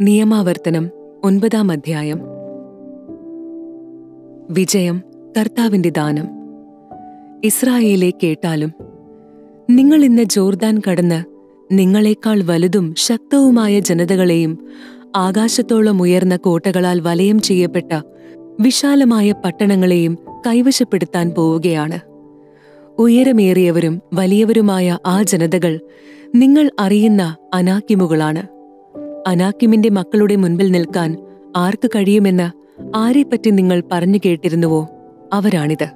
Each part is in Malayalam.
നിയമാവർത്തനം ഒൻപതാം അധ്യായം. വിജയം കർത്താവിന്റെ ദാനം. ഇസ്രായേലെ കേട്ടാലും നിങ്ങൾ ഇന്ന് ജോർദാൻ കടന്ന് നിങ്ങളെക്കാൾ വലുതും ശക്തവുമായ ജനതകളെയും ആകാശത്തോളം ഉയർന്ന കോട്ടകളാൽ വലയം ചെയ്യപ്പെട്ട വിശാലമായ പട്ടണങ്ങളെയും കൈവശപ്പെടുത്താൻ പോവുകയാണ്. ഉയരമേറിയവരും വലിയവരുമായ ആ ജനതകൾ നിങ്ങൾ അറിയുന്ന അനാക്കിമുകളാണ്. അനാക്കിമിന്റെ മക്കളുടെ മുൻപിൽ നിൽക്കാൻ ആർക്ക് കഴിയുമെന്ന് ആരെപ്പറ്റി നിങ്ങൾ പറഞ്ഞു കേട്ടിരുന്നുവോ? അവരാണിത്.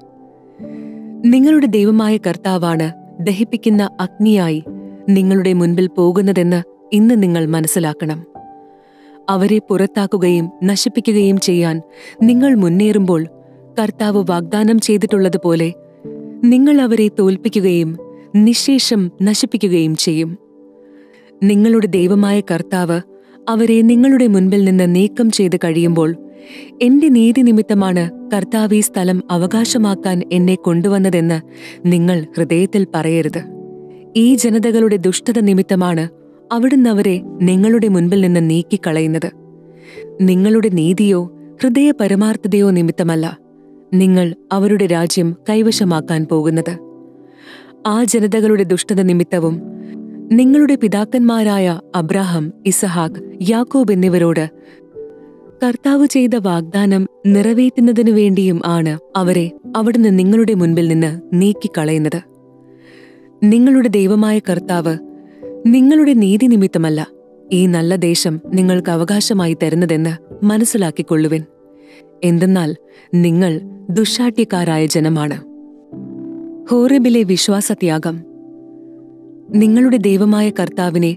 നിങ്ങളുടെ ദൈവമായ കർത്താവാണ് ദഹിപ്പിക്കുന്ന അഗ്നിയായി നിങ്ങളുടെ മുൻപിൽ പോകുന്നതെന്ന് ഇന്ന് നിങ്ങൾ മനസ്സിലാക്കണം. അവരെ പുറത്താക്കുകയും നശിപ്പിക്കുകയും ചെയ്യാൻ നിങ്ങൾ മുന്നേറുമ്പോൾ കർത്താവ് വാഗ്ദാനം ചെയ്തിട്ടുള്ളതുപോലെ നിങ്ങൾ അവരെ തോൽപ്പിക്കുകയും നിശേഷം നശിപ്പിക്കുകയും ചെയ്യും. നിങ്ങളുടെ ദൈവമായ കർത്താവ് അവരെ നിങ്ങളുടെ മുൻപിൽ നിന്ന് നീക്കം ചെയ്ത് കഴിയുമ്പോൾ എന്റെ നീതി നിമിത്തമാണ് കർത്താവ് ഈ സ്ഥലം അവകാശമാക്കാൻ എന്നെ കൊണ്ടുവന്നതെന്ന് നിങ്ങൾ ഹൃദയത്തിൽ പറയരുത്. ഈ ജനതകളുടെ ദുഷ്ടത നിമിത്തമാണ് അവിടുന്ന് അവരെ നിങ്ങളുടെ മുൻപിൽ നിന്ന് നീക്കിക്കളയുന്നത്. നിങ്ങളുടെ നീതിയോ ഹൃദയ പരമാർത്ഥതയോ നിമിത്തമല്ല നിങ്ങൾ അവരുടെ രാജ്യം കൈവശമാക്കാൻ പോകുന്നത്. ആ ജനതകളുടെ ദുഷ്ടത നിമിത്തവും നിങ്ങളുടെ പിതാക്കന്മാരായ അബ്രാഹം ഇസഹാഖ് യാക്കോബ് എന്നിവരോട് കർത്താവ് ചെയ്ത വാഗ്ദാനം നിറവേറ്റുന്നതിനു വേണ്ടിയും ആണ് അവരെ അവിടുന്ന് നിങ്ങളുടെ മുൻപിൽ നിന്ന് നീക്കിക്കളയുന്നത്. നിങ്ങളുടെ ദൈവമായ കർത്താവ് നിങ്ങളുടെ നീതി നിമിത്തമല്ല ഈ നല്ല ദേശം നിങ്ങൾക്ക് അവകാശമായി തരുന്നതെന്ന് മനസ്സിലാക്കിക്കൊള്ളുവിൻ. എന്തെന്നാൽ നിങ്ങൾ ദുഷാട്യക്കാരായ ജനമാണ്. ഹോറബിലെ വിശ്വാസത്യാഗം. നിങ്ങളുടെ ദൈവമായ കർത്താവിനെ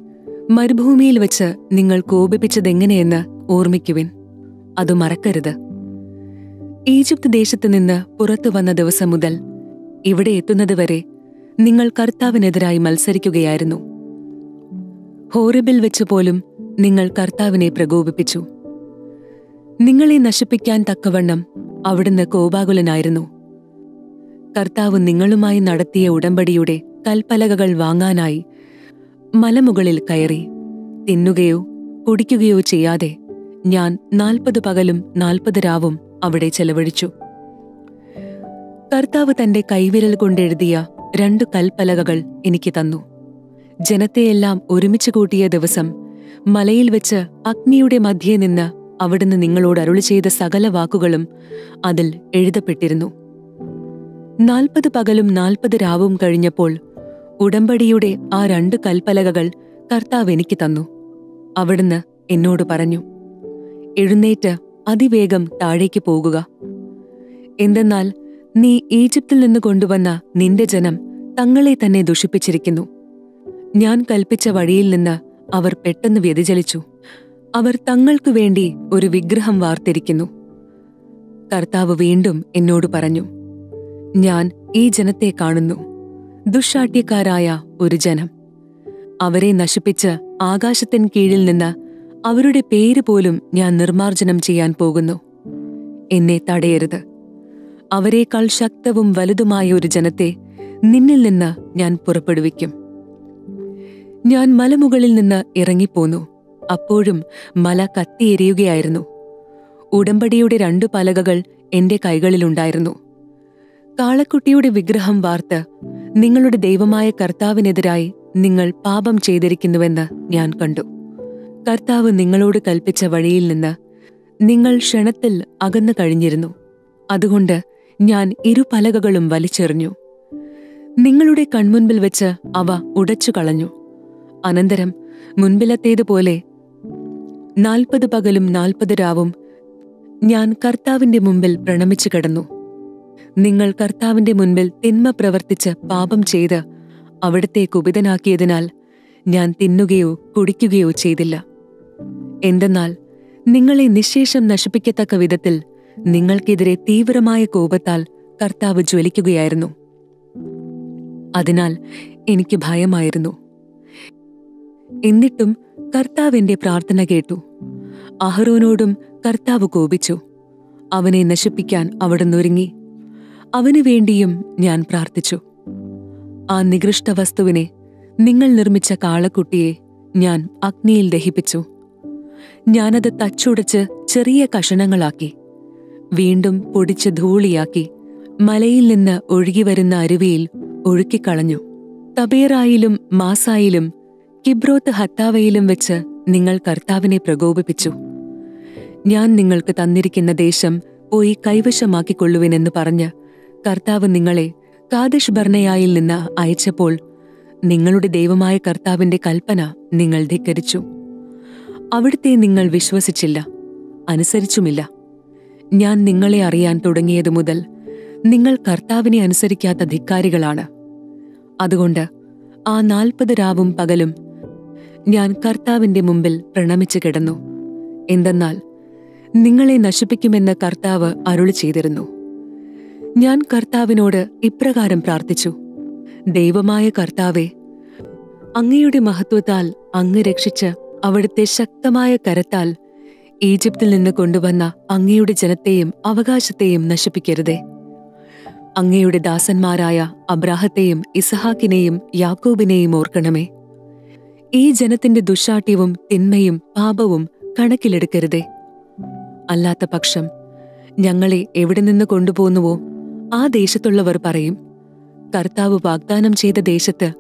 മരുഭൂമിയിൽ വച്ച് നിങ്ങൾ കോപിപ്പിച്ചതെങ്ങനെയെന്ന് ഓർമ്മിക്കുവിൻ. അത് മറക്കരുത്. ഈജിപ്ത് ദേശത്തു നിന്ന് പുറത്തു വന്ന ദിവസം മുതൽ ഇവിടെ എത്തുന്നതുവരെ നിങ്ങൾ കർത്താവിനെതിരായി മത്സരിക്കുകയായിരുന്നു. ഹോറബിൽ വെച്ച് പോലും നിങ്ങൾ കർത്താവിനെ പ്രകോപിപ്പിച്ചു. നിങ്ങളെ നശിപ്പിക്കാൻ തക്കവണ്ണം അവിടുന്ന് കോപാകുലനായിരുന്നു. കർത്താവ് നിങ്ങളുമായി നടത്തിയ ഉടമ്പടിയുടെ കൽപ്പലകകൾ വാങ്ങാനായി മലമുകളിൽ കയറി. തിന്നുകയോ കുടിക്കുകയോ ചെയ്യാതെ ഞാൻ നാൽപ്പത് പകലും നാൽപ്പത് രാവും അവിടെ ചെലവഴിച്ചു. കർത്താവ് തന്റെ കൈവിരൽ കൊണ്ടെഴുതിയ രണ്ടു കൽപ്പലകകൾ എനിക്ക് തന്നു. ജനത്തെയെല്ലാം ഒരുമിച്ച് കൂട്ടിയ ദിവസം മലയിൽ വെച്ച് അഗ്നിയുടെ മധ്യേ നിന്ന് അവിടുന്ന് നിങ്ങളോട് അരുളി ചെയ്ത സകല വാക്കുകളും അതിൽ എഴുതപ്പെട്ടിരുന്നു. നാൽപ്പത് പകലും നാൽപ്പത് രാവും കഴിഞ്ഞപ്പോൾ ഉടമ്പടിയുടെ ആ രണ്ട് കൽപ്പലകകൾ കർത്താവ് എനിക്ക് തന്നു. അവിടുന്ന് എന്നോട് പറഞ്ഞു എഴുന്നേറ്റ് അതിവേഗം താഴേക്ക് പോകുക. എന്തെന്നാൽ നീ ഈജിപ്തിൽ നിന്ന് കൊണ്ടുവന്ന നിന്റെ ജനം തങ്ങളെ തന്നെ ദുഷിപ്പിച്ചിരിക്കുന്നു. ഞാൻ കൽപ്പിച്ച വഴിയിൽ നിന്ന് അവർ പെട്ടെന്ന് വ്യതിചലിച്ചു. അവർ തങ്ങൾക്കു വേണ്ടി ഒരു വിഗ്രഹം വാർത്തിരിക്കുന്നു. കർത്താവ് വീണ്ടും എന്നോട് പറഞ്ഞു ഞാൻ ഈ ജനത്തെ കാണുന്നു. ദുഷാട്യക്കാരായ ഒരു ജനം. അവരെ നശിപ്പിച്ച് ആകാശത്തിൻ കീഴിൽ നിന്ന് അവരുടെ പേര് പോലും ഞാൻ നിർമാർജനം ചെയ്യാൻ പോകുന്നു. എന്നെ തടയരുത്. അവരെക്കാൾ ശക്തവും വലുതുമായ ഒരു ജനത്തെ നിന്നിൽ നിന്ന് ഞാൻ പുറപ്പെടുവിക്കും. ഞാൻ മലമുകളിൽ നിന്ന് ഇറങ്ങിപ്പോന്നു. അപ്പോഴും മല കത്തിയെരിയുകയായിരുന്നു. ഉടമ്പടിയുടെ രണ്ടു പലകകൾ എന്റെ കൈകളിലുണ്ടായിരുന്നു. കാളക്കുട്ടിയുടെ വിഗ്രഹം വാർത്ത് നിങ്ങളുടെ ദൈവമായ കർത്താവിനെതിരായി നിങ്ങൾ പാപം ചെയ്തിരിക്കുന്നുവെന്ന് ഞാൻ കണ്ടു. കർത്താവ് നിങ്ങളോട് കൽപ്പിച്ച വഴിയിൽ നിന്ന് നിങ്ങൾ ക്ഷണത്തിൽ അകന്നു കഴിഞ്ഞിരുന്നു. അതുകൊണ്ട് ഞാൻ ഇരുപലകകളും വലിച്ചെറിഞ്ഞു. നിങ്ങളുടെ കൺമുൻപിൽ വെച്ച് അവ ഉടച്ചു കളഞ്ഞു അനന്തരം മുൻപിലത്തേതുപോലെ നാൽപ്പത് പകലും നാൽപ്പത് രാവും ഞാൻ കർത്താവിന്റെ മുമ്പിൽ പ്രണമിച്ചു കിടന്നു. നിങ്ങൾ കർത്താവിന്റെ മുൻപിൽ തിന്മ പ്രവർത്തിച്ച് പാപം ചെയ്ത് അവിടത്തെ കുപിതനാക്കിയതിനാൽ ഞാൻ തിന്നുകയോ കുടിക്കുകയോ ചെയ്തില്ല. എന്തെന്നാൽ നിങ്ങളെ നിശേഷം നശിപ്പിക്കത്തക്ക വിധത്തിൽ നിങ്ങൾക്കെതിരെ തീവ്രമായ കോപത്താൽ കർത്താവ് ജ്വലിക്കുകയായിരുന്നു. അതിനാൽ എനിക്ക് ഭയമായിരുന്നു. എന്നിട്ടും കർത്താവിന്റെ പ്രാർത്ഥന കേട്ടു. അഹ്റോനോടും കർത്താവ് കോപിച്ചു. അവനെ നശിപ്പിക്കാൻ അവിടുന്നൊരുങ്ങി അവനു വേണ്ടിയും ഞാൻ പ്രാർത്ഥിച്ചു. ആ നികൃഷ്ട വസ്തുവിനെ നിങ്ങൾ നിർമ്മിച്ച കാളക്കുട്ടിയെ ഞാൻ അഗ്നിയിൽ ദഹിപ്പിച്ചു. ഞാനത് തച്ചുടച്ച് ചെറിയ കഷണങ്ങളാക്കി വീണ്ടും പൊടിച്ച് ധൂളിയാക്കി മലയിൽ നിന്ന് ഒഴുകിവരുന്ന അരുവിയിൽ ഒഴുക്കിക്കളഞ്ഞു. തബേറായിലും മാസായിലും കിബ്രോത്ത് ഹത്താവയിലും വെച്ച് നിങ്ങൾ കർത്താവിനെ പ്രകോപിപ്പിച്ചു. ഞാൻ നിങ്ങൾക്ക് തന്നിരിക്കുന്ന ദേശം പോയി കൈവശമാക്കിക്കൊള്ളുവിനെന്ന് പറഞ്ഞ് കർത്താവ് നിങ്ങളെ കാദിഷ് ബർണയായിൽ നിന്ന് അയച്ചപ്പോൾ നിങ്ങളുടെ ദൈവമായ കർത്താവിന്റെ കൽപ്പന നിങ്ങൾ ധിക്കരിച്ചു. അവിടുത്തെ നിങ്ങൾ വിശ്വസിച്ചില്ല അനുസരിച്ചുമില്ല. ഞാൻ നിങ്ങളെ അറിയാൻ തുടങ്ങിയതു മുതൽ നിങ്ങൾ കർത്താവിനെ അനുസരിക്കാത്ത ധിക്കാരികളാണ്. അതുകൊണ്ട് ആ നാൽപ്പത് രാവും പകലും ഞാൻ കർത്താവിന്റെ മുമ്പിൽ പ്രണമിച്ചു കിടന്നു. എന്തെന്നാൽ നിങ്ങളെ നശിപ്പിക്കുമെന്ന് കർത്താവ് അരുളി ചെയ്തിരുന്നു ഞാൻ കർത്താവിനോട് ഇപ്രകാരം പ്രാർത്ഥിച്ചു. ദൈവമായ കർത്താവെ അങ്ങയുടെ മഹത്വത്താൽ അങ്ങ് രക്ഷിച്ച് അവിടുത്തെ ശക്തമായ കരത്താൽ ഈജിപ്തിൽ നിന്ന് കൊണ്ടുവന്ന അങ്ങയുടെ ജനത്തെയും അവകാശത്തെയും നശിപ്പിക്കരുതേ. അങ്ങയുടെ ദാസന്മാരായ അബ്രാഹത്തെയും ഇസഹാക്കിനെയും യാക്കോബിനെയും ഓർക്കണമേ. ഈ ജനത്തിന്റെ ദുശാഠ്യവും തിന്മയും പാപവും കണക്കിലെടുക്കരുതേ. അല്ലാത്ത പക്ഷം ഞങ്ങളെ എവിടെ നിന്ന് കൊണ്ടുപോകുന്നുവോ ആ ദേശത്തുള്ളവർ പറയും കർത്താവ് വാഗ്ദാനം ചെയ്ത ദേശത്ത്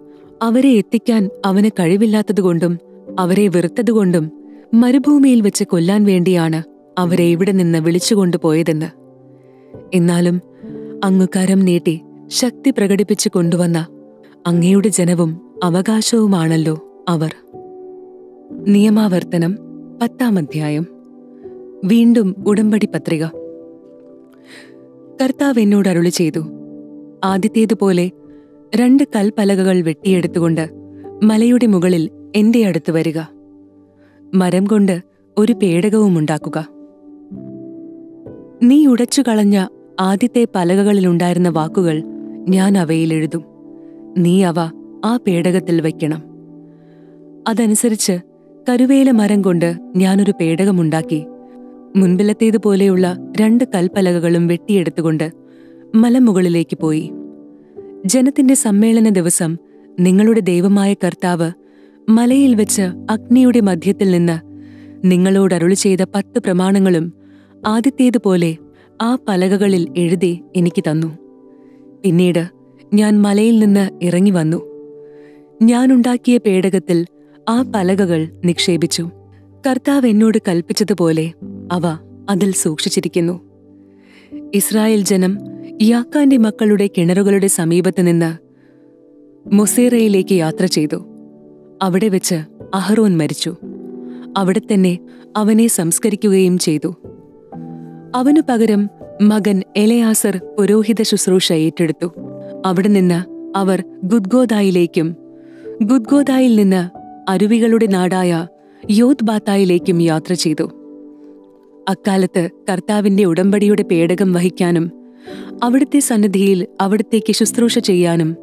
അവരെ എത്തിക്കാൻ അവന് കഴിവില്ലാത്തതുകൊണ്ടും അവരെ വെറുത്തതുകൊണ്ടും മരുഭൂമിയിൽ വെച്ച് കൊല്ലാൻ വേണ്ടിയാണ് അവരെ ഇവിടെ നിന്ന് വിളിച്ചുകൊണ്ടുപോയതെന്ന് എന്നാലും അങ്ങ് കരം നീട്ടി ശക്തി പ്രകടിപ്പിച്ചു കൊണ്ടുവന്ന അങ്ങയുടെ ജനവും അവകാശവുമാണല്ലോ അവർ. നിയമാവർത്തനം പത്താം അധ്യായം. വീണ്ടും ഉടമ്പടി പത്രിക. കർത്താവ് എന്നോട് അരുളി ചെയ്തു. ആദ്യത്തേതുപോലെ രണ്ട് കൽപ്പലകകൾ വെട്ടിയെടുത്തുകൊണ്ട് മലയുടെ മുകളിൽ എന്റെ അടുത്ത് വരിക. മരം കൊണ്ട് ഒരു പേടകവും ഉണ്ടാക്കുക. നീ ഉടച്ചു കളഞ്ഞ ആദ്യത്തെ പലകകളിലുണ്ടായിരുന്ന വാക്കുകൾ ഞാൻ അവയിൽ എഴുതും. നീ അവ ആ പേടകത്തിൽ വയ്ക്കണം. അതനുസരിച്ച് കരുവേല മരം കൊണ്ട് ഞാനൊരു പേടകമുണ്ടാക്കി മുൻപിലത്തേതുപോലെയുള്ള രണ്ട് കൽപ്പലകകളും വെട്ടിയെടുത്തുകൊണ്ട് മലമുകളിലേക്ക് പോയി. ജനത്തിന്റെ സമ്മേളന ദിവസം നിങ്ങളുടെ ദൈവമായ കർത്താവ് മലയിൽ വെച്ച് അഗ്നിയുടെ മധ്യത്തിൽ നിന്ന് നിങ്ങളോട് അരുളി ചെയ്ത പത്ത് പ്രമാണങ്ങളും ആദ്യത്തേതുപോലെ ആ പലകകളിൽ എഴുതി എനിക്ക് തന്നു. പിന്നീട് ഞാൻ മലയിൽ നിന്ന് ഇറങ്ങി വന്നു. ഞാനുണ്ടാക്കിയ പേടകത്തിൽ ആ പലകകൾ നിക്ഷേപിച്ചു. കർത്താവ് എന്നോട് കൽപ്പിച്ചതുപോലെ അവ അതിൽ സൂക്ഷിച്ചിരിക്കുന്നു. ഇസ്രായേൽ ജനം യാക്കാന്റെ മക്കളുടെ കിണറുകളുടെ സമീപത്ത് നിന്ന് മൊസേറയിലേക്ക് യാത്ര ചെയ്തു. അവിടെ വെച്ച് അഹ്റോൻ മരിച്ചു. അവിടെ തന്നെ അവനെ സംസ്കരിക്കുകയും ചെയ്തു. അവനു പകരം മകൻ എലയാസർ പുരോഹിത ശുശ്രൂഷ ഏറ്റെടുത്തു. അവിടെ നിന്ന് അവർ ഗുദ്ഗോദായിലേക്കും ഗുദ്ഗോദായിൽ നിന്ന് അരുവികളുടെ നാടായ യോത്ബാത്തായിലേക്കും യാത്ര ചെയ്തു. അക്കാലത്ത് കർത്താവിന്റെ ഉടമ്പടിയുടെ പേടകം വഹിക്കാനും അവിടുത്തെ സന്നിധിയിൽ അവിടത്തേക്ക് ശുശ്രൂഷ ചെയ്യാനും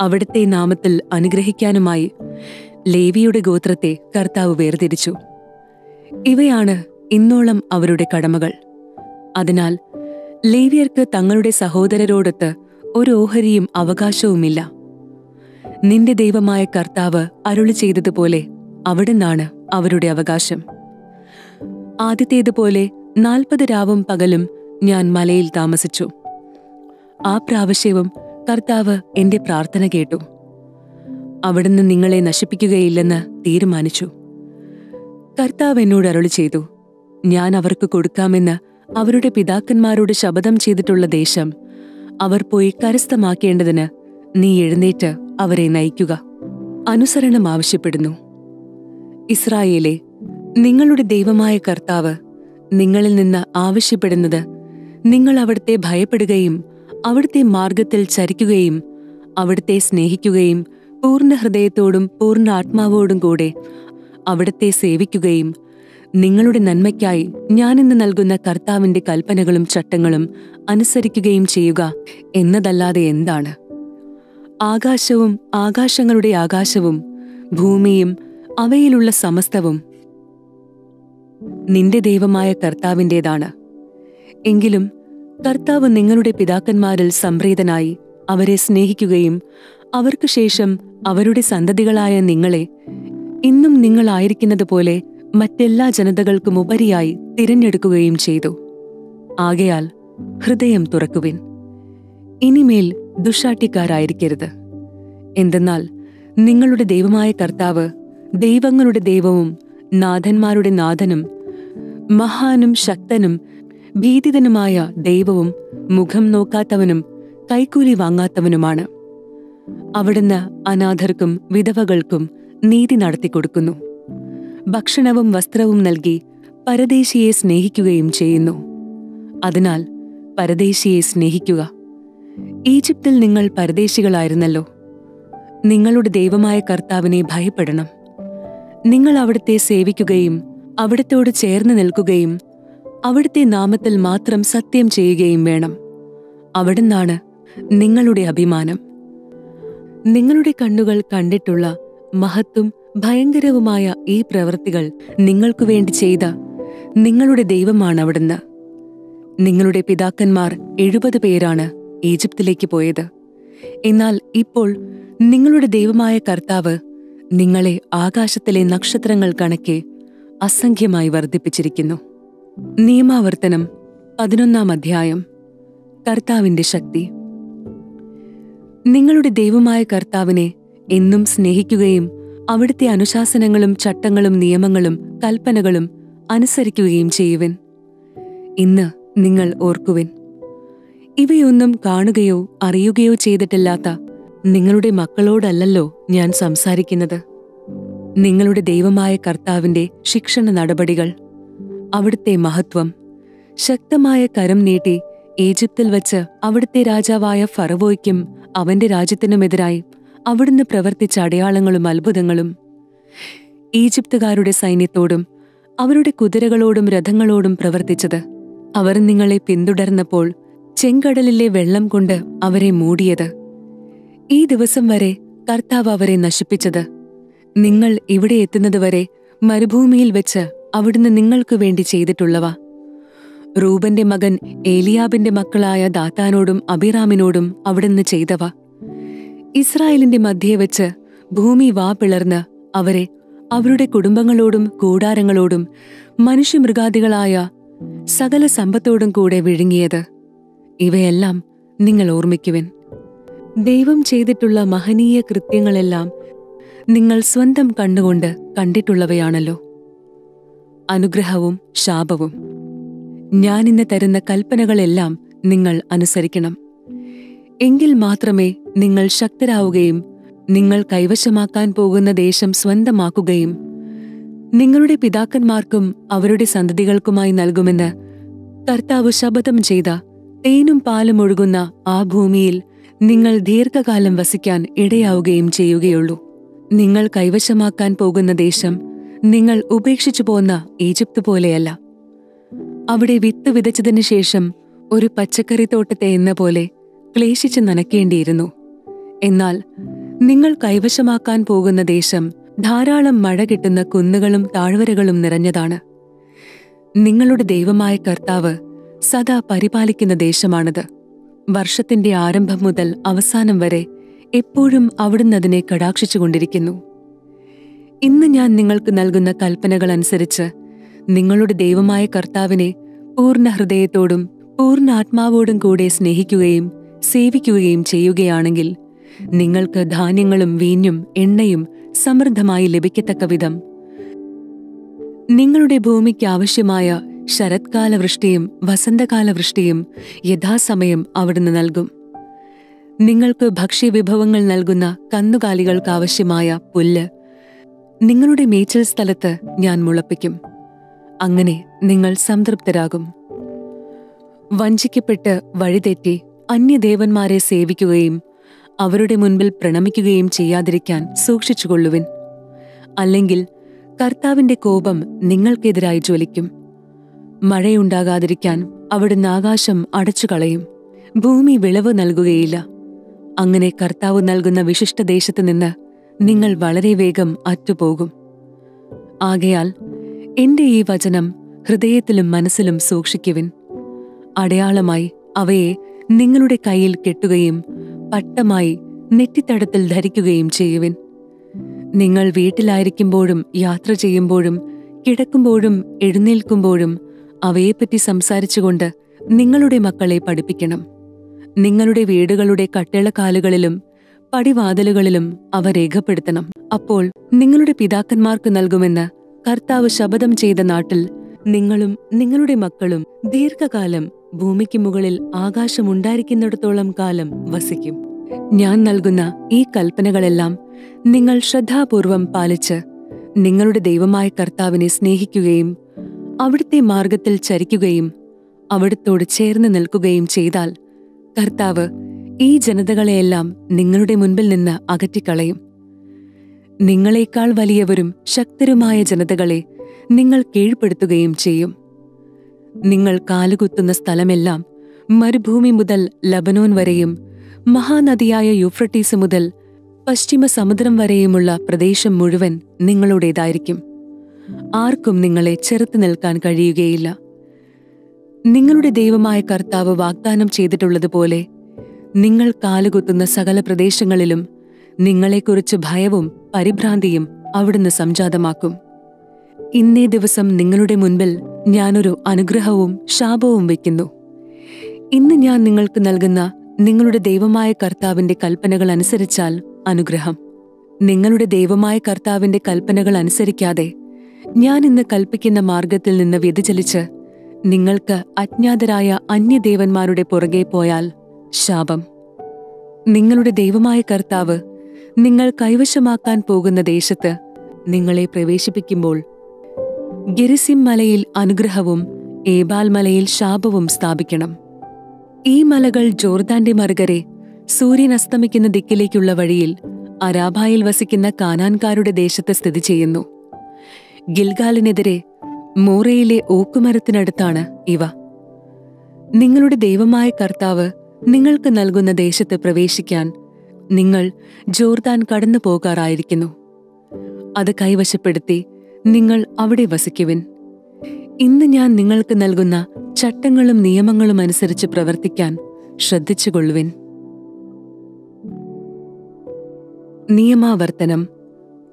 അവിടുത്തെ നാമത്തിൽ അനുഗ്രഹിക്കാനുമായി ലേവിയുടെ ഗോത്രത്തെ കർത്താവ് വേർതിരിച്ചു. ഇവയാണ് ഇന്നോളം അവരുടെ കടമകൾ. അതിനാൽ ലേവിയർക്ക് തങ്ങളുടെ സഹോദരരോടൊത്ത് ഒരു ഓഹരിയും അവകാശവുമില്ല. നിന്റെ ദൈവമായ കർത്താവ് അരുളി ചെയ്തതുപോലെ അവിടുന്നാണ് അവരുടെ അവകാശം. ആദ്യത്തേതുപോലെ നാൽപ്പത് രാവും പകലും ഞാൻ മലയിൽ താമസിച്ചു. ആ പ്രാവശ്യവും കർത്താവ് എന്റെ പ്രാർത്ഥന കേട്ടു. അവിടുന്ന് നിങ്ങളെ നശിപ്പിക്കുകയില്ലെന്ന് തീരുമാനിച്ചു. കർത്താവ് എന്നോട് അരുളി ചെയ്തു ഞാൻ അവർക്ക് കൊടുക്കാമെന്ന് അവരുടെ പിതാക്കന്മാരോട് ശപഥം ചെയ്തിട്ടുള്ള ദേശം അവർ പോയി കരസ്ഥമാക്കേണ്ടതിന് നീ എഴുന്നേറ്റ് അവരെ നയിക്കുക. അനുസരണം ആവശ്യപ്പെടുന്നു. ഇസ്രായേലെ നിങ്ങളുടെ ദൈവമായ കർത്താവ് നിങ്ങളിൽ നിന്ന് ആവശ്യപ്പെടുന്നത് നിങ്ങൾ അവിടുത്തെ ഭയപ്പെടുകയും അവിടുത്തെ മാർഗത്തിൽ ചരിക്കുകയും അവിടുത്തെ സ്നേഹിക്കുകയും പൂർണ ഹൃദയത്തോടും പൂർണ ആത്മാവോടും കൂടെ അവിടുത്തെ സേവിക്കുകയും നിങ്ങളുടെ നന്മയ്ക്കായി ഞാനിന്ന് നൽകുന്ന കർത്താവിന്റെ കൽപ്പനകളും ചട്ടങ്ങളും അനുസരിക്കുകയും ചെയ്യുക എന്നതല്ലാതെ എന്താണ്? ആകാശവും ആകാശങ്ങളുടെ ആകാശവും ഭൂമിയും അവയിലുള്ള സമസ്തവും നിന്റെ ദൈവമായ കർത്താവിന്റെതാണ്. എങ്കിലും കർത്താവ് നിങ്ങളുടെ പിതാക്കന്മാരിൽ സംപ്രീതനായി അവരെ സ്നേഹിക്കുകയും അവർക്ക് ശേഷം അവരുടെ സന്തതികളായ നിങ്ങളെ ഇന്നും നിങ്ങളായിരിക്കുന്നത് പോലെ മറ്റെല്ലാ ജനതകൾക്കും ഉപരിയായി തിരഞ്ഞെടുക്കുകയും ചെയ്തു. ആകയാൽ ഹൃദയം തുറക്കുവിൻ. ഇനിമേൽ ദുഷാട്ടിക്കാരായിരിക്കരുത് എന്തെന്നാൽ നിങ്ങളുടെ ദൈവമായ കർത്താവ് ദൈവങ്ങളുടെ ദൈവവും നാഥന്മാരുടെ നാഥനും മഹാനും ശക്തനും ഭീതിതനുമായ ദൈവവും മുഖം നോക്കാത്തവനും കൈക്കൂലി വാങ്ങാത്തവനുമാണ്. അവിടുന്ന് അനാഥർക്കും വിധവകൾക്കും നീതി നടത്തിക്കൊടുക്കുന്നു. ഭക്ഷണവും വസ്ത്രവും നൽകി പരദേശിയെ സ്നേഹിക്കുകയും ചെയ്യുന്നു. അതിനാൽ പരദേശിയെ സ്നേഹിക്കുക. ഈജിപ്തിൽ നിങ്ങൾ പരദേശികളായിരുന്നല്ലോ. നിങ്ങളുടെ ദൈവമായ കർത്താവിനെ ഭയപ്പെടണം. നിങ്ങൾ അവിടുത്തെ സേവിക്കുകയും അവിടത്തോട് ചേർന്ന് നിൽക്കുകയും അവിടുത്തെ നാമത്തിൽ മാത്രം സത്യം ചെയ്യുകയും വേണം. അവിടുന്നാണ് നിങ്ങളുടെ അഭിമാനം. നിങ്ങളുടെ കണ്ണുകൾ കണ്ടിട്ടുള്ള മഹത്തും ഭയങ്കരവുമായ ഈ പ്രവൃത്തികൾ നിങ്ങൾക്കു വേണ്ടി ചെയ്ത നിങ്ങളുടെ ദൈവമാണ് അവിടുന്ന്. നിങ്ങളുടെ പിതാക്കന്മാർ എഴുപത് പേരാണ് ഈജിപ്തിലേക്ക് പോയത്. എന്നാൽ ഇപ്പോൾ നിങ്ങളുടെ ദൈവമായ കർത്താവ് നിങ്ങളെ ആകാശത്തിലെ നക്ഷത്രങ്ങൾ കണക്കെ അസംഖ്യമായി വർദ്ധിപ്പിച്ചിരിക്കുന്നു. നിയമാവർത്തനം പതിനൊന്നാം അധ്യായം. കർത്താവിന്റെ ശക്തി. നിങ്ങളുടെ ദൈവമായ കർത്താവിനെ എന്നും സ്നേഹിക്കുകയും അവിടുത്തെ അനുശാസനങ്ങളും ചട്ടങ്ങളും നിയമങ്ങളും കൽപ്പനകളും അനുസരിക്കുകയും ചെയ്യുവിൻ. ഇന്ന് നിങ്ങൾ ഓർക്കുവിൻ. ഇവയൊന്നും കാണുകയോ അറിയുകയോ ചെയ്തിട്ടില്ലാത്ത നിങ്ങളുടെ മക്കളോടല്ലല്ലോ ഞാൻ സംസാരിക്കുന്നത്. നിങ്ങളുടെ ദൈവമായ കർത്താവിന്റെ ശിക്ഷണ നടപടികൾ. അവിടുത്തെ മഹത്വം. ശക്തമായ കരം നീട്ടി ഈജിപ്തിൽ വച്ച് അവിടുത്തെ രാജാവായ ഫറവോയ്ക്കും അവന്റെ രാജ്യത്തിനുമെതിരായി അവിടുന്ന് പ്രവർത്തിച്ച അടയാളങ്ങളും അത്ഭുതങ്ങളും. ഈജിപ്തുകാരുടെ സൈന്യത്തോടും അവരുടെ കുതിരകളോടും രഥങ്ങളോടും പ്രവർത്തിച്ചത്. അവർ നിങ്ങളെ പിന്തുടർന്നപ്പോൾ ചെങ്കടലിലെ വെള്ളം കൊണ്ട് അവരെ മൂടിയത്. ഈ ദിവസം വരെ കർത്താവ് അവരെ നശിപ്പിച്ചത്. നിങ്ങൾ ഇവിടെ എത്തുന്നതുവരെ മരുഭൂമിയിൽ വെച്ച് അവിടുന്ന് നിങ്ങൾക്കു വേണ്ടി ചെയ്തിട്ടുള്ളവ. റൂബന്റെ മകൻ ഏലിയാബിന്റെ മക്കളായ ദാത്താനോടും അബിറാമിനോടും അവിടുന്ന് ചെയ്തവ. ഇസ്രായേലിന്റെ മധ്യേ വെച്ച് ഭൂമി വാ പിളർന്ന് അവരെ അവരുടെ കുടുംബങ്ങളോടും കൂടാരങ്ങളോടും മനുഷ്യമൃഗാദികളായ സകല സമ്പത്തോടും കൂടെ വിഴുങ്ങിയത്. ഇവയെല്ലാം നിങ്ങൾ ഓർമ്മിക്കുവിൻ. ദൈവം ചെയ്തിട്ടുള്ള മഹനീയ കൃത്യങ്ങളെല്ലാം നിങ്ങൾ സ്വന്തം കണ്ണുകൊണ്ട് കണ്ടിട്ടുള്ളവയാണല്ലോ. അനുഗ്രഹവും ശാപവും. ഞാനിന്ന് തരുന്ന കൽപ്പനകളെല്ലാം നിങ്ങൾ അനുസരിക്കണം. എങ്കിൽ മാത്രമേ നിങ്ങൾ ശക്തരാവുകയും നിങ്ങൾ കൈവശമാക്കാൻ പോകുന്ന ദേശം സ്വന്തമാക്കുകയും നിങ്ങളുടെ പിതാക്കന്മാർക്കും അവരുടെ സന്തതികൾക്കുമായി നൽകുമെന്ന് കർത്താവ് ശപഥം ചെയ്ത തേനും പാലും ഒഴുകുന്ന ആ ഭൂമിയിൽ നിങ്ങൾ ദീർഘകാലം വസിക്കാൻ ഇടയാവുകയും ചെയ്യുകയുള്ളൂ. നിങ്ങൾ കൈവശമാക്കാൻ പോകുന്ന ദേശം നിങ്ങൾ ഉപേക്ഷിച്ചു പോന്ന ഈജിപ്ത് പോലെയല്ല. അവിടെ വിത്ത് വിതച്ചതിനു ശേഷം ഒരു പച്ചക്കറിത്തോട്ടത്തെ എന്ന പോലെ ക്ലേശിച്ച് നനയ്ക്കേണ്ടിയിരുന്നു. എന്നാൽ നിങ്ങൾ കൈവശമാക്കാൻ പോകുന്ന ദേശം ധാരാളം മഴ കിട്ടുന്ന കുന്നുകളും താഴ്വരകളും നിറഞ്ഞതാണ്. നിങ്ങളുടെ ദൈവമായ കർത്താവ് സദാ പരിപാലിക്കുന്ന ദേശമാണത്. വർഷത്തിന്റെ ആരംഭം മുതൽ അവസാനം വരെ എപ്പോഴും അവിടുന്ന് അതിനെ കടാക്ഷിച്ചുകൊണ്ടിരിക്കുന്നു. ഇന്ന് ഞാൻ നിങ്ങൾക്ക് നൽകുന്ന കൽപ്പനകൾ അനുസരിച്ച് നിങ്ങളുടെ ദൈവമായ കർത്താവിനെ പൂർണ ഹൃദയത്തോടും പൂർണ ആത്മാവോടും കൂടെ സ്നേഹിക്കുകയും സേവിക്കുകയും ചെയ്യുകയാണെങ്കിൽ നിങ്ങൾക്ക് ധാന്യങ്ങളും വീഞ്ഞും എണ്ണയും സമൃദ്ധമായി ലഭിക്കത്തക്ക വിധം നിങ്ങളുടെ ഭൂമിക്ക് ആവശ്യമായ ശരത്കാല വൃഷ്ടിയും വസന്തകാല വൃഷ്ടിയും യഥാസമയം അവിടുന്ന് നൽകും. നിങ്ങൾക്ക് ഭക്ഷ്യവിഭവങ്ങൾ നൽകുന്ന കന്നുകാലികൾക്ക് ആവശ്യമായ പുല്ല് നിങ്ങളുടെ മേച്ചൽ സ്ഥലത്ത് ഞാൻ മുളപ്പിക്കും. അങ്ങനെ നിങ്ങൾ സംതൃപ്തരാകും. വഞ്ചിക്കപ്പെട്ട് വഴിതെറ്റി അന്യദേവന്മാരെ സേവിക്കുകയും അവരുടെ മുൻപിൽ പ്രണമിക്കുകയും ചെയ്യാതിരിക്കാൻ സൂക്ഷിച്ചുകൊള്ളുവിൻ. അല്ലെങ്കിൽ കർത്താവിന്റെ കോപം നിങ്ങൾക്കെതിരായി ജ്വലിക്കും. മഴയുണ്ടാകാതിരിക്കാൻ അവിടുന്ന് ആകാശം അടച്ചു കളയും ഭൂമി വിളവ് നൽകുകയില്ല. അങ്ങനെ കർത്താവ് നൽകുന്ന വിശിഷ്ട ദേശത്ത് നിന്ന് നിങ്ങൾ വളരെ വേഗം അറ്റുപോകും. ആകയാൽ എന്റെ ഈ വചനം ഹൃദയത്തിലും മനസ്സിലും സൂക്ഷിക്കുവിൻ. അടയാളമായി അവയെ നിങ്ങളുടെ കയ്യിൽ കെട്ടുകയും പട്ടമായി നെറ്റിത്തടത്തിൽ ധരിക്കുകയും ചെയ്യുവിൻ. നിങ്ങൾ വീട്ടിലായിരിക്കുമ്പോഴും യാത്ര ചെയ്യുമ്പോഴും കിടക്കുമ്പോഴും എഴുന്നേൽക്കുമ്പോഴും അവയെപ്പറ്റി സംസാരിച്ചുകൊണ്ട് നിങ്ങളുടെ മക്കളെ പഠിപ്പിക്കണം. നിങ്ങളുടെ വീടുകളുടെ കട്ടിളക്കാലുകളിലും പടിവാതിലുകളിലും അവ രേഖപ്പെടുത്തണം. അപ്പോൾ നിങ്ങളുടെ പിതാക്കന്മാർക്ക് നൽകുമെന്ന് കർത്താവ് ശപഥം ചെയ്ത നാട്ടിൽ നിങ്ങളും നിങ്ങളുടെ മക്കളും ദീർഘകാലം ഭൂമിക്ക് മുകളിൽ ആകാശമുണ്ടായിരിക്കുന്നിടത്തോളം കാലം വസിക്കും. ഞാൻ നൽകുന്ന ഈ കൽപ്പനകളെല്ലാം നിങ്ങൾ ശ്രദ്ധാപൂർവം പാലിച്ച് നിങ്ങളുടെ ദൈവമായ കർത്താവിനെ സ്നേഹിക്കുകയും അവിടുത്തെ മാർഗത്തിൽ ചരിക്കുകയും അവിടുത്തോട് ചേർന്ന് നിൽക്കുകയും ചെയ്താൽ കർത്താവ് ഈ ജനതകളെയെല്ലാം നിങ്ങളുടെ മുൻപിൽ നിന്ന് അകറ്റിക്കളയും. നിങ്ങളെക്കാൾ വലിയവരും ശക്തരുമായ ജനതകളെ നിങ്ങൾ കീഴ്പ്പെടുത്തുകയും ചെയ്യും. നിങ്ങൾ കാലുകുത്തുന്ന സ്ഥലമെല്ലാം മരുഭൂമി മുതൽ ലബനോൻ വരെയും മഹാനദിയായ യൂഫ്രട്ടീസ് മുതൽ പശ്ചിമ സമുദ്രം വരെയുമുള്ള പ്രദേശം മുഴുവൻ നിങ്ങളുടേതായിരിക്കും. ആർക്കും നിങ്ങളെ ചെറുത്തു നിൽക്കാൻ കഴിയുകയില്ല. നിങ്ങളുടെ ദൈവമായ കർത്താവ് വാഗ്ദാനം ചെയ്തിട്ടുള്ളതുപോലെ നിങ്ങൾ കാലുകുത്തുന്ന സകല പ്രദേശങ്ങളിലും നിങ്ങളെക്കുറിച്ച് ഭയവും പരിഭ്രാന്തിയും അവിടുന്ന് സംജാതമാക്കും. ഇന്നേ ദിവസം നിങ്ങളുടെ മുൻപിൽ ഞാനൊരു അനുഗ്രഹവും ശാപവും വയ്ക്കുന്നു. ഇന്ന് ഞാൻ നിങ്ങൾക്ക് നൽകുന്ന നിങ്ങളുടെ ദൈവമായ കർത്താവിന്റെ കൽപ്പനകൾ അനുസരിച്ചാൽ അനുഗ്രഹം. നിങ്ങളുടെ ദൈവമായ കർത്താവിന്റെ കൽപ്പനകൾ അനുസരിക്കാതെ ഞാൻ ഇന്ന് കൽപ്പിക്കുന്ന മാർഗത്തിൽ നിന്ന് വ്യതിചലിച്ച് നിങ്ങൾക്ക് അജ്ഞാതരായ അന്യദേവന്മാരുടെ പുറകെ പോയാൽ ശാപം. നിങ്ങളുടെ ദൈവമായ കർത്താവ് നിങ്ങൾ കൈവശമാക്കാൻ പോകുന്ന ദേശത്ത് നിങ്ങളെ പ്രവേശിപ്പിക്കുമ്പോൾ ഗിരിസിം മലയിൽ അനുഗ്രഹവും ഏബാൽ മലയിൽ ശാപവും സ്ഥാപിക്കണം. ഈ മലകൾ ജോർദാന്റെ മറുകരെ സൂര്യൻ അസ്തമിക്കുന്ന ദിക്കിലേക്കുള്ള വഴിയിൽ അരാബായിൽ വസിക്കുന്ന കാനാൻകാരുടെ ദേശത്ത് സ്ഥിതി ചെയ്യുന്നു. ഗിൽഗാലിനെതിരെ മോറയിലെ ഓക്കുമരത്തിനടുത്താണ് ഇവ. നിങ്ങളുടെ ദൈവമായ കർത്താവ് നിങ്ങൾക്ക് നൽകുന്ന ദേശത്ത് പ്രവേശിക്കാൻ നിങ്ങൾ ജോർദാൻ കടന്നു പോകാറായിരിക്കുന്നു. അത് കൈവശപ്പെടുത്തി നിങ്ങൾ അവിടെ വസിക്കുവിൻ. ഇന്ന് ഞാൻ നിങ്ങൾക്ക് നൽകുന്ന ചട്ടങ്ങളും നിയമങ്ങളും അനുസരിച്ച് പ്രവർത്തിക്കാൻ ശ്രദ്ധിച്ചുകൊള്ളുവിൻ. നിയമാവർത്തനം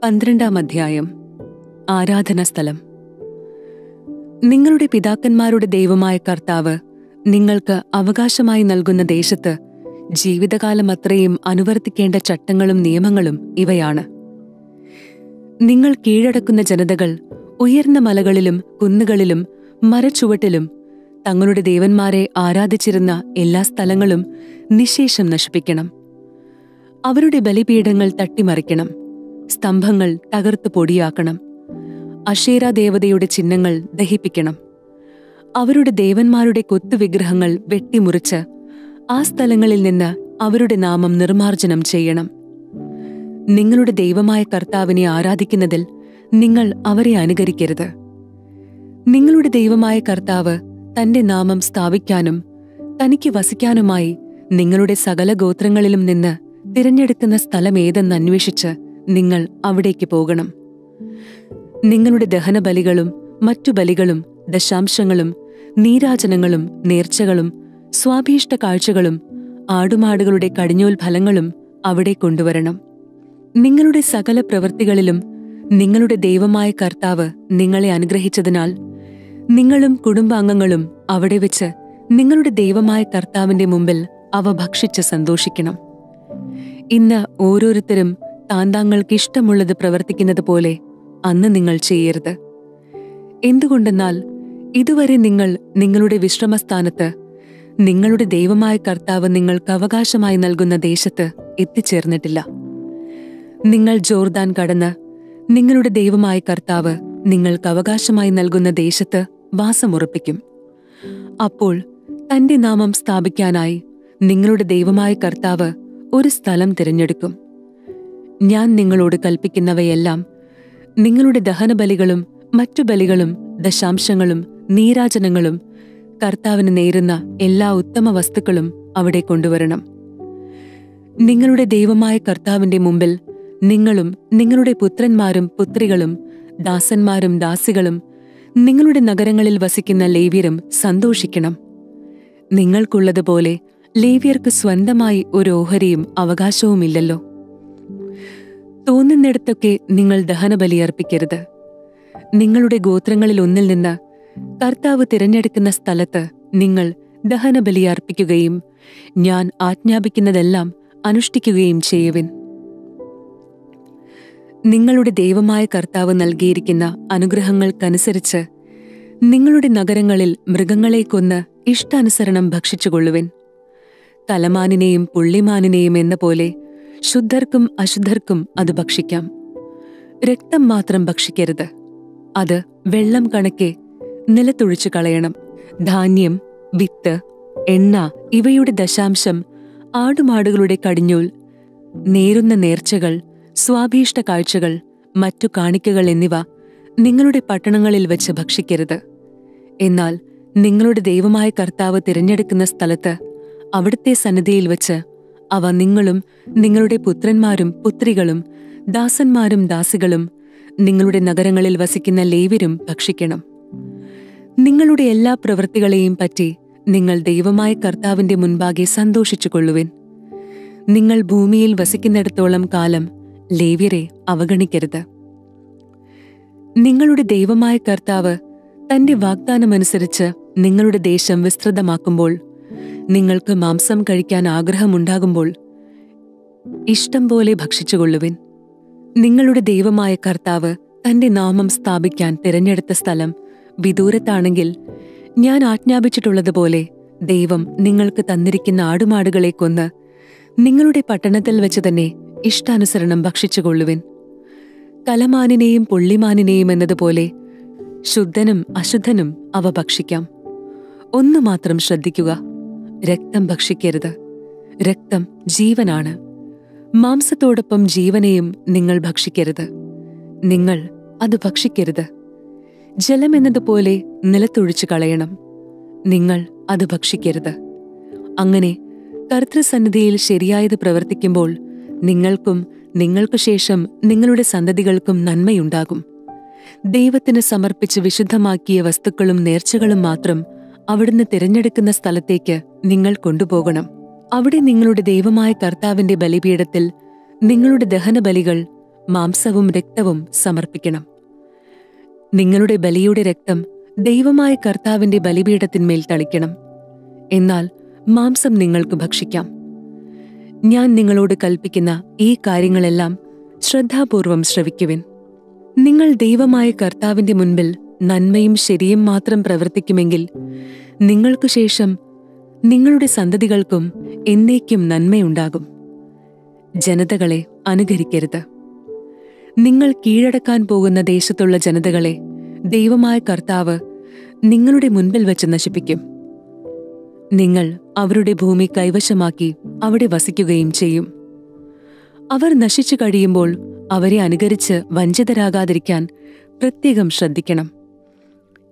പന്ത്രണ്ടാം അധ്യായം. ആരാധനാ സ്ഥലം നിങ്ങളുടെ പിതാക്കന്മാരുടെ ദൈവമായ കർത്താവ് നിങ്ങൾക്ക് അവകാശമായി നൽകുന്ന ദേശത്ത് ജീവിതകാലം അത്രയും അനുവർത്തിക്കേണ്ട ചട്ടങ്ങളും നിയമങ്ങളും ഇവയാണ്. നിങ്ങൾ കീഴടക്കുന്ന ജനതകൾ ഉയർന്ന മലകളിലും കുന്നുകളിലും മരച്ചുവട്ടിലും തങ്ങളുടെ ദേവന്മാരെ ആരാധിച്ചിരുന്ന എല്ലാ സ്ഥലങ്ങളും നിശേഷം നശിപ്പിക്കണം. അവരുടെ ബലിപീഠങ്ങൾ തട്ടിമറിക്കണം. സ്തംഭങ്ങൾ തകർത്ത് പൊടിയാക്കണം. അഷേര ദേവതയുടെ ചിഹ്നങ്ങൾ ദഹിപ്പിക്കണം. അവരുടെ ദേവന്മാരുടെ കൊത്തുവിഗ്രഹങ്ങൾ വെട്ടിമുറിച്ച് ആ സ്ഥലങ്ങളിൽ നിന്ന് അവരുടെ നാമം നിർമാർജനം ചെയ്യണം. നിങ്ങളുടെ ദൈവമായ കർത്താവിനെ ആരാധിക്കുന്നതിൽ നിങ്ങൾ അവരെ അനുകരിക്കരുത്. നിങ്ങളുടെ ദൈവമായ കർത്താവ് തന്റെ നാമം സ്ഥാപിക്കാനും തനിക്ക് വസിക്കാനുമായി നിങ്ങളുടെ സകല ഗോത്രങ്ങളിലും നിന്ന് തിരഞ്ഞെടുക്കുന്ന സ്ഥലമേതെന്ന് അന്വേഷിച്ച് നിങ്ങൾ അവിടേക്ക് പോകണം. നിങ്ങളുടെ ദഹനബലികളും മറ്റു ബലികളും ദശാംശങ്ങളും നീരാജനങ്ങളും നേർച്ചകളും സ്വാഭീഷ്ട കാഴ്ചകളും ആടുമാടുകളുടെ കടിഞ്ഞൂൽ ഫലങ്ങളും അവിടെ കൊണ്ടുവരണം. നിങ്ങളുടെ സകല പ്രവൃത്തികളിലും നിങ്ങളുടെ ദൈവമായ കർത്താവ് നിങ്ങളെ അനുഗ്രഹിച്ചതിനാൽ നിങ്ങളും കുടുംബാംഗങ്ങളും അവിടെ വെച്ച് നിങ്ങളുടെ ദൈവമായ കർത്താവിന്റെ മുമ്പിൽ അവ ഭക്ഷിച്ച് സന്തോഷിക്കണം. ഇന്ന് ഓരോരുത്തരും താൻ ഇഷ്ടമുള്ളത് പ്രവർത്തിക്കുന്നത് പോലെ അന്ന് നിങ്ങൾ ചെയ്യരുത്. എന്തുകൊണ്ടെന്നാൽ ഇതുവരെ നിങ്ങൾ നിങ്ങളുടെ വിശ്രമസ്ഥാനത്ത് നിങ്ങളുടെ ദൈവമായ കർത്താവ് നിങ്ങൾക്ക് അവകാശമായി നൽകുന്ന ദേശത്ത് എത്തിച്ചേർന്നിട്ടില്ല. നിങ്ങൾ ജോർദാൻ കടന്ന് നിങ്ങളുടെ ദൈവമായ കർത്താവ് നിങ്ങൾക്ക് അവകാശമായി നൽകുന്ന ദേശത്ത് വാസമുറപ്പിക്കും. അപ്പോൾ തന്റെ നാമം സ്ഥാപിക്കാനായി നിങ്ങളുടെ ദൈവമായ കർത്താവ് ഒരു സ്ഥലം തിരഞ്ഞെടുക്കും. ഞാൻ നിങ്ങളോട് കൽപ്പിക്കുന്നവയെല്ലാം നിങ്ങളുടെ ദഹനബലികളും മറ്റു ബലികളും ദശാംശങ്ങളും നീരാജനങ്ങളും കർത്താവിന് നേരുന്ന എല്ലാ ഉത്തമ വസ്തുക്കളും അവിടെ കൊണ്ടുവരണം. നിങ്ങളുടെ ദൈവമായ കർത്താവിന്റെ മുമ്പിൽ നിങ്ങളും നിങ്ങളുടെ പുത്രന്മാരും പുത്രികളും ദാസന്മാരും ദാസികളും നിങ്ങളുടെ നഗരങ്ങളിൽ വസിക്കുന്ന ലേവ്യരും സന്തോഷിക്കണം. നിങ്ങൾക്കുള്ളതുപോലെ ലേവ്യർക്ക് സ്വന്തമായി ഒരു ഓഹരിയും അവകാശവുമില്ലല്ലോ. തോന്നുന്നിടത്തൊക്കെ നിങ്ങൾ ദഹനബലി അർപ്പിക്കരുത്. നിങ്ങളുടെ ഗോത്രങ്ങളിൽ ഒന്നിൽ നിന്ന് കർത്താവ് തിരഞ്ഞെടുക്കുന്ന സ്ഥലത്ത് നിങ്ങൾ ദഹനബലി അർപ്പിക്കുകയും ഞാൻ ആജ്ഞാപിക്കുന്നതെല്ലാം അനുഷ്ഠിക്കുകയും ചെയ്യുവിൻ. നിങ്ങളുടെ ദൈവമായ കർത്താവ് നൽകിയിരിക്കുന്ന അനുഗ്രഹങ്ങൾക്കനുസരിച്ച് നിങ്ങളുടെ നഗരങ്ങളിൽ മൃഗങ്ങളെ കൊന്ന് ഇഷ്ടാനുസരണം ഭക്ഷിച്ചുകൊള്ളുവിൻ. കലമാനിനെയും പുള്ളിമാനിനെയും എന്ന പോലെ ശുദ്ധർക്കും അശുദ്ധർക്കും അത് ഭക്ഷിക്കാം. രക്തം മാത്രം ഭക്ഷിക്കരുത്. അത് വെള്ളം കണക്കെ നിലത്തൊഴിച്ചു കളയണം. ധാന്യം വിത്ത് എണ്ണ ഇവയുടെ ദശാംശം ആടുമാടുകളുടെ കടിഞ്ഞൂൽ നേരുന്ന നേർച്ചകൾ സ്വാഭീഷ്ട കാഴ്ചകൾ മറ്റു കാണിക്കകൾ എന്നിവ നിങ്ങളുടെ പട്ടണങ്ങളിൽ വെച്ച് ഭക്ഷിക്കരുത്. എന്നാൽ നിങ്ങളുടെ ദൈവമായ കർത്താവ് തിരഞ്ഞെടുക്കുന്ന സ്ഥലത്ത് അവിടുത്തെ സന്നിധിയിൽ വെച്ച് അവ നിങ്ങളും നിങ്ങളുടെ പുത്രന്മാരും പുത്രികളും ദാസന്മാരും ദാസികളും നിങ്ങളുടെ നഗരങ്ങളിൽ വസിക്കുന്ന ലേവരും ഭക്ഷിക്കണം. നിങ്ങളുടെ എല്ലാ പ്രവൃത്തികളെയും പറ്റി നിങ്ങൾ ദൈവമായ കർത്താവിന്റെ മുൻപാകെ സന്തോഷിച്ചു കൊള്ളുവിൻ നിങ്ങൾ ഭൂമിയിൽ വസിക്കുന്നിടത്തോളം കാലം ലേവ്യരെ അവഗണിക്കരുത്. നിങ്ങളുടെ ദൈവമായ കർത്താവ് തന്റെ വാഗ്ദാനമനുസരിച്ച് നിങ്ങളുടെ ദേശം വിസ്തൃതമാക്കുമ്പോൾ നിങ്ങൾക്ക് മാംസം കഴിക്കാൻ ആഗ്രഹമുണ്ടാകുമ്പോൾ ഇഷ്ടം പോലെ ഭക്ഷിച്ചുകൊള്ളുവിൻ. നിങ്ങളുടെ ദൈവമായ കർത്താവ് തന്റെ നാമം സ്ഥാപിക്കാൻ തിരഞ്ഞെടുത്ത സ്ഥലം വിദൂരത്താണെങ്കിൽ ഞാൻ ആജ്ഞാപിച്ചിട്ടുള്ളതുപോലെ ദൈവം നിങ്ങൾക്ക് തന്നിരിക്കുന്ന ആടുമാടുകളെ കൊന്ന് നിങ്ങളുടെ പട്ടണത്തിൽ വെച്ച് തന്നെ ഇഷ്ടാനുസരണം ഭക്ഷിച്ചുകൊള്ളുവിൻ. കലമാനിനെയും പുള്ളിമാനിനെയും എന്നതുപോലെ ശുദ്ധനും അശുദ്ധനും അവ ഭക്ഷിക്കാം. ഒന്നു മാത്രം ശ്രദ്ധിക്കുക. രക്തം ഭക്ഷിക്കരുത്. രക്തം ജീവനാണ്. മാംസത്തോടൊപ്പം ജീവനെയും നിങ്ങൾ ഭക്ഷിക്കരുത്. നിങ്ങൾ അത് ഭക്ഷിക്കരുത്. ജലം എന്നതുപോലെ നിലത്തൊഴിച്ചു കളയണം. നിങ്ങൾ അത് ഭക്ഷിക്കരുത്. അങ്ങനെ കർത്തൃസന്നിധിയിൽ ശരിയായത് പ്രവർത്തിക്കുമ്പോൾ നിങ്ങൾക്കും നിങ്ങൾക്കു ശേഷം നിങ്ങളുടെ സന്തതികൾക്കും നന്മയുണ്ടാകും. ദൈവത്തിന് സമർപ്പിച്ച് വിശുദ്ധമാക്കിയ വസ്തുക്കളും നേർച്ചകളും മാത്രം അവിടുന്ന് തിരഞ്ഞെടുക്കുന്ന സ്ഥലത്തേക്ക് നിങ്ങൾ കൊണ്ടുപോകണം. അവിടെ നിങ്ങളുടെ ദൈവമായ കർത്താവിന്റെ ബലിപീഠത്തിൽ നിങ്ങളുടെ ദഹനബലികൾ മാംസവും രക്തവും സമർപ്പിക്കണം. നിങ്ങളുടെ ബലിയുടെ രക്തം ദൈവമായ കർത്താവിന്റെ ബലിപീഠത്തിന്മേൽ തളിക്കണം. എന്നാൽ മാംസം നിങ്ങൾക്ക് ഭക്ഷിക്കാം. ഞാൻ നിങ്ങളോട് കൽപ്പിക്കുന്ന ഈ കാര്യങ്ങളെല്ലാം ശ്രദ്ധാപൂർവം ശ്രവിക്കുവിൻ. നിങ്ങൾ ദൈവമായ കർത്താവിന്റെ മുൻപിൽ നന്മയും ശരിയും മാത്രം പ്രവർത്തിക്കുമെങ്കിൽ നിങ്ങൾക്കു ശേഷം നിങ്ങളുടെ സന്തതികൾക്കും എന്നേക്കും നന്മയുണ്ടാകും. ജനതകളെ അനുകരിക്കരുത്. നിങ്ങൾ കീഴടക്കാൻ പോകുന്ന ദേശത്തുള്ള ജനതകളെ ദൈവമായ കർത്താവ് നിങ്ങളുടെ മുൻപിൽ വച്ച് നശിപ്പിക്കും. നിങ്ങൾ അവരുടെ ഭൂമി കൈവശമാക്കി അവിടെ വസിക്കുകയും ചെയ്യും. അവർ നശിച്ചു കഴിയുമ്പോൾ അവരെ അനുകരിച്ച് വഞ്ചിതരാകാതിരിക്കാൻ പ്രത്യേകം ശ്രദ്ധിക്കണം.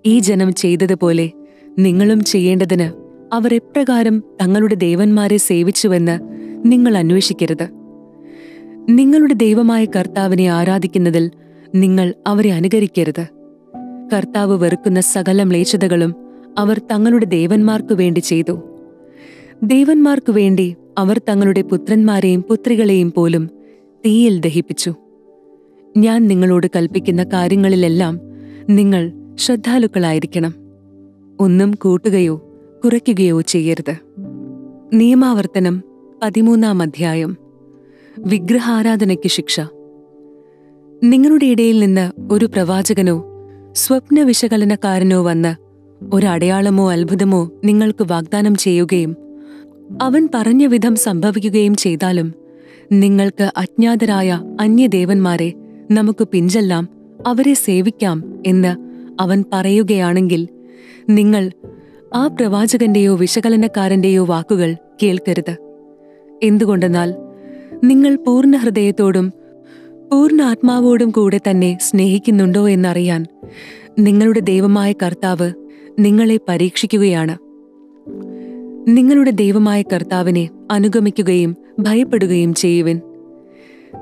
ഈ ജനം ചെയ്തതുപോലെ നിങ്ങളും ചെയ്യേണ്ടതിന് അവർ എപ്രകാരം തങ്ങളുടെ ദേവന്മാരെ സേവിച്ചുവെന്ന് നിങ്ങൾ അന്വേഷിക്കരുത്. നിങ്ങളുടെ ദൈവമായ കർത്താവിനെ ആരാധിക്കുന്നതിൽ നിങ്ങൾ അവരെ അനുകരിക്കരുത്. കർത്താവ് വെറുക്കുന്ന സകല മ്ലേച്ഛതകളും അവർ തങ്ങളുടെ ദേവന്മാർക്കു വേണ്ടി ചെയ്തു. ദേവന്മാർക്കു വേണ്ടി അവർ തങ്ങളുടെ പുത്രന്മാരെയും പുത്രികളെയും പോലും തീയിൽ ദഹിപ്പിച്ചു. ഞാൻ നിങ്ങളോട് കൽപ്പിക്കുന്ന കാര്യങ്ങളിലെല്ലാം നിങ്ങൾ ശ്രദ്ധാലുക്കളായിരിക്കണം. ഒന്നും കൂട്ടുകയോ കുറയ്ക്കുകയോ ചെയ്യരുത്. നിയമാവർത്തനം പതിമൂന്നാം അധ്യായം. വിഗ്രഹാരാധനയ്ക്ക് ശിക്ഷ. നിങ്ങളുടെ ഇടയിൽ നിന്ന് ഒരു പ്രവാചകനോ സ്വപ്ന വിശകലനക്കാരനോ വന്ന് ഒരടയാളമോ അത്ഭുതമോ നിങ്ങൾക്ക് വാഗ്ദാനം ചെയ്യുകയും അവൻ പറഞ്ഞ വിധം സംഭവിക്കുകയും ചെയ്താലും നിങ്ങൾക്ക് അജ്ഞാതരായ അന്യദേവന്മാരെ നമുക്ക് പിഞ്ചെല്ലാം അവരെ സേവിക്കാം എന്ന് അവൻ പറയുകയാണെങ്കിൽ നിങ്ങൾ ആ പ്രവാചകന്റെയോ വിശകലനക്കാരന്റെയോ വാക്കുകൾ കേൾക്കരുത്. എന്തുകൊണ്ടെന്നാൽ നിങ്ങൾ പൂർണ ഹൃദയത്തോടും പൂർണ ആത്മാവോടും കൂടെ തന്നെ സ്നേഹിക്കുന്നുണ്ടോ എന്നറിയാൻ നിങ്ങളുടെ ദൈവമായ കർത്താവ് നിങ്ങളെ പരീക്ഷിക്കുകയാണ്. നിങ്ങളുടെ ദൈവമായ കർത്താവിനെ അനുഗമിക്കുകയും ഭയപ്പെടുകയും ചെയ്യുവിൻ.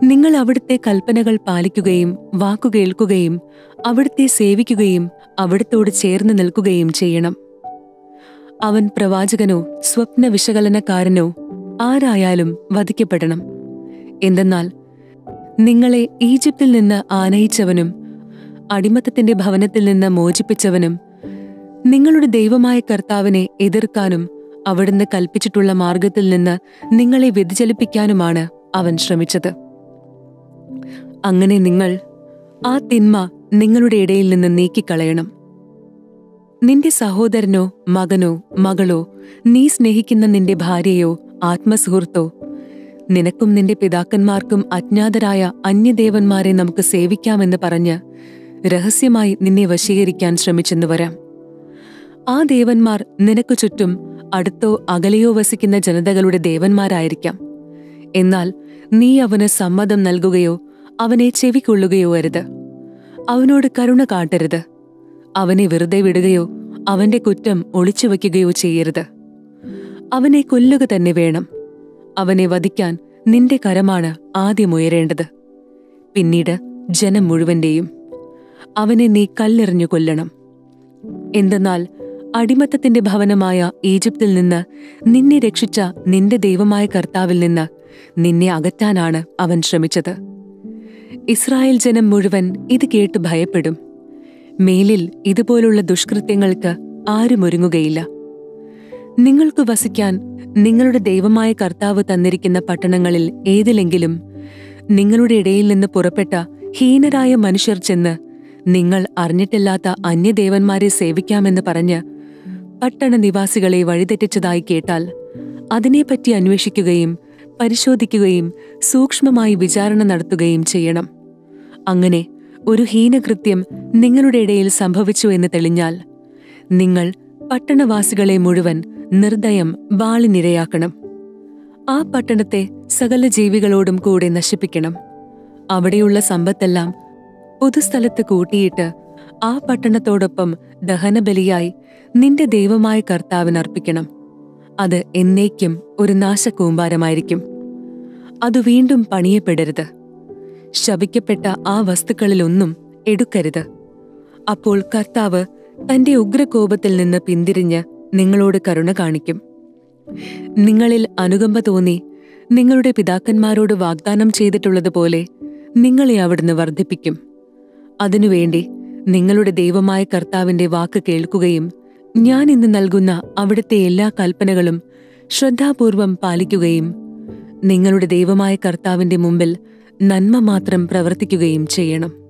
നിങ്ങൾ അവിടുത്തെ കൽപ്പനകൾ പാലിക്കുകയും വാക്കുകേൾക്കുകയും അവിടുത്തെ സേവിക്കുകയും അവിടുത്തോട് ചേർന്ന് നിൽക്കുകയും ചെയ്യണം. അവൻ പ്രവാചകനോ സ്വപ്ന വിശകലനക്കാരനോ ആരായാലും വധിക്കപ്പെടണം. എന്തെന്നാൽ നിങ്ങളെ ഈജിപ്തിൽ നിന്ന് ആനയിച്ചവനും അടിമത്തത്തിന്റെ ഭവനത്തിൽ നിന്ന് മോചിപ്പിച്ചവനും നിങ്ങളുടെ ദൈവമായ കർത്താവിനെ എതിർക്കാനും അവിടുന്ന് കൽപ്പിച്ചിട്ടുള്ള മാർഗത്തിൽ നിന്ന് നിങ്ങളെ വ്യതിചലിപ്പിക്കാനുമാണ് അവൻ ശ്രമിച്ചത്. അങ്ങനെ നിങ്ങൾ ആ തിന്മ നിങ്ങളുടെ ഇടയിൽ നിന്ന് നീക്കിക്കളയണം. നിന്റെ സഹോദരനോ മകനോ മകളോ നീ സ്നേഹിക്കുന്ന നിന്റെ ഭാര്യയോ ആത്മസുഹൃത്തോ നിനക്കും നിന്റെ പിതാക്കന്മാർക്കും അജ്ഞാതരായ അന്യദേവന്മാരെ നമുക്ക് സേവിക്കാമെന്ന് പറഞ്ഞ് രഹസ്യമായി നിന്നെ വശീകരിക്കാൻ ശ്രമിച്ചെന്ന് വരാം. ആ ദേവന്മാർ നിനക്കു ചുറ്റും അടുത്തോ അകലെയോ വസിക്കുന്ന ജനതകളുടെ ദേവന്മാരായിരിക്കാം. എന്നാൽ നീ അവന് സമ്മതം നൽകുകയോ അവനെ ചെവിക്കൊള്ളുകയോ അരുത് അവനോട് കരുണ കാട്ടരുത്. അവനെ വെറുതെ വിടുകയോ അവന്റെ കുറ്റം ഒളിച്ചു വയ്ക്കുകയോ ചെയ്യരുത്. അവനെ കൊല്ലുക തന്നെ വേണം. അവനെ വധിക്കാൻ നിന്റെ കരമാണ് ആദ്യം ഉയരേണ്ടത്. പിന്നീട് ജനം മുഴുവന്റെയും അവനെ നീ കല്ലെറിഞ്ഞു കൊല്ലണം. എന്തെന്നാൽ അടിമത്തത്തിന്റെ ഭവനമായ ഈജിപ്തിൽ നിന്ന് നിന്നെ രക്ഷിച്ച നിന്റെ ദൈവമായ കർത്താവിൽ നിന്ന് നിന്നെ അകറ്റാനാണ് അവൻ ശ്രമിച്ചത്. ഇസ്രായേൽ ജനം മുഴുവൻ ഇത് കേട്ട് ഭയപ്പെടും. മേലിൽ ഇതുപോലുള്ള ദുഷ്കൃത്യങ്ങൾക്ക് ആരും ഒരുങ്ങുകയില്ല. നിങ്ങൾക്ക് വസിക്കാൻ നിങ്ങളുടെ ദൈവമായ കർത്താവ് തന്നിരിക്കുന്ന പട്ടണങ്ങളിൽ ഏതിലെങ്കിലും നിങ്ങളുടെ ഇടയിൽ നിന്ന് പുറപ്പെട്ട ഹീനരായ മനുഷ്യർ ചെന്ന് നിങ്ങൾ അറിഞ്ഞിട്ടില്ലാത്ത അന്യദേവന്മാരെ സേവിക്കാമെന്ന് പറഞ്ഞ് പട്ടണ നിവാസികളെ വഴിതെറ്റിച്ചതായി കേട്ടാൽ അതിനെപ്പറ്റി അന്വേഷിക്കുകയും പരിശോധിക്കുകയും സൂക്ഷ്മമായി വിചാരണ നടത്തുകയും ചെയ്യണം. അങ്ങനെ ഒരു ഹീനകൃത്യം നിങ്ങളുടെ ഇടയിൽ സംഭവിച്ചു എന്ന് തെളിഞ്ഞാൽ നിങ്ങൾ പട്ടണവാസികളെ മുഴുവൻ നിർദ്ദയം വാളിനിരയാക്കണം. ആ പട്ടണത്തെ സകല ജീവികളോടും കൂടെ നശിപ്പിക്കണം. അവിടെയുള്ള സമ്പത്തെല്ലാം പൊതുസ്ഥലത്ത് കൂട്ടിയിട്ട് ആ പട്ടണത്തോടൊപ്പം ദഹനബലിയായി നിന്റെ ദൈവമായ കർത്താവിന് അർപ്പിക്കണം. അത് എന്നേക്കും ഒരു നാശകൂമ്പാരമായിരിക്കും. അത് വീണ്ടും പണിയപ്പെടരുത്. ശപിക്കപ്പെട്ട ആ വസ്തുക്കളിലൊന്നും എടുക്കരുത്. അപ്പോൾ കർത്താവ് തന്റെ ഉഗ്രകോപത്തിൽ നിന്ന് പിന്തിരിഞ്ഞ് നിങ്ങളോട് കരുണ കാണിക്കും. നിങ്ങളിൽ അനുകമ്പ തോന്നി നിങ്ങളുടെ പിതാക്കന്മാരോട് വാഗ്ദാനം ചെയ്തിട്ടുള്ളതുപോലെ നിങ്ങളെ അവിടുന്ന് വർദ്ധിപ്പിക്കും. അതിനുവേണ്ടി നിങ്ങളുടെ ദൈവമായ കർത്താവിന്റെ വാക്ക് കേൾക്കുകയും ഞാൻ ഇന്ന് നൽകുന്ന അവിടുത്തെ എല്ലാ കൽപ്പനകളും ശ്രദ്ധാപൂർവം പാലിക്കുകയും നിങ്ങളുടെ ദൈവമായ കർത്താവിന്റെ മുമ്പിൽ നന്മ മാത്രം പ്രവർത്തിക്കുകയും ചെയ്യണം.